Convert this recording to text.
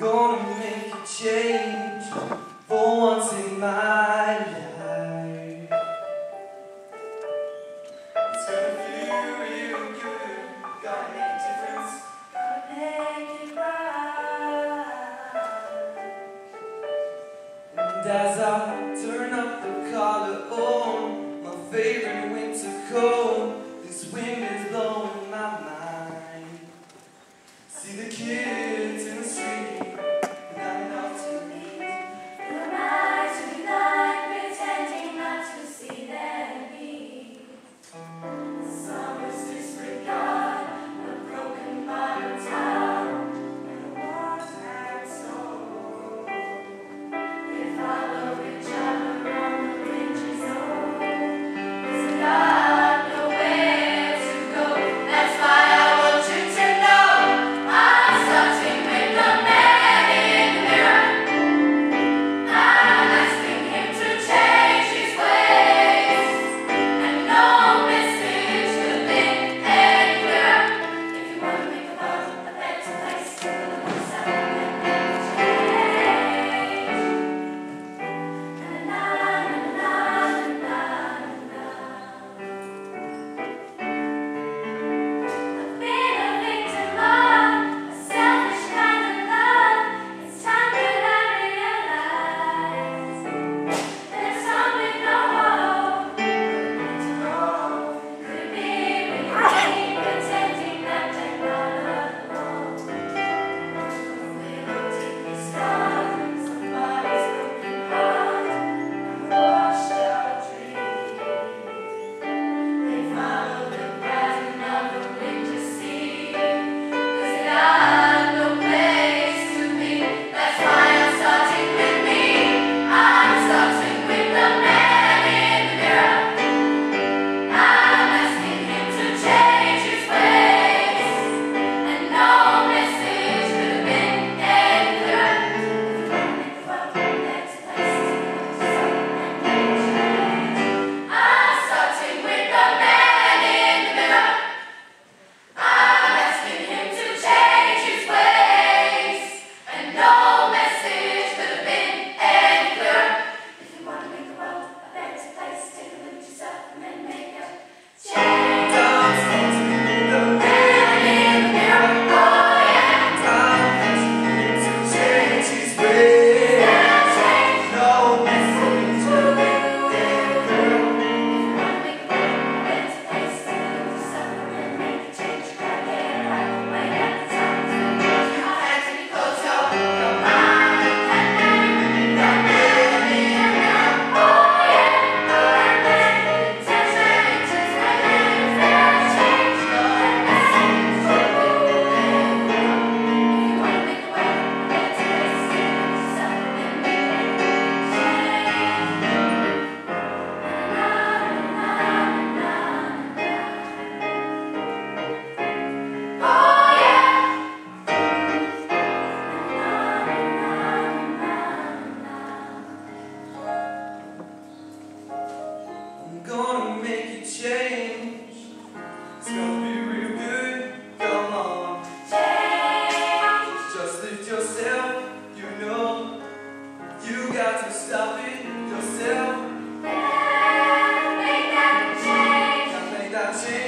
Gonna make a change for once in my life. It's gonna feel real good. Gonna make a difference. Gonna make it right. And as I turn up the collar on my favorite winter coat. yourself, you know. You got to stop it yourself. Yeah, make that change.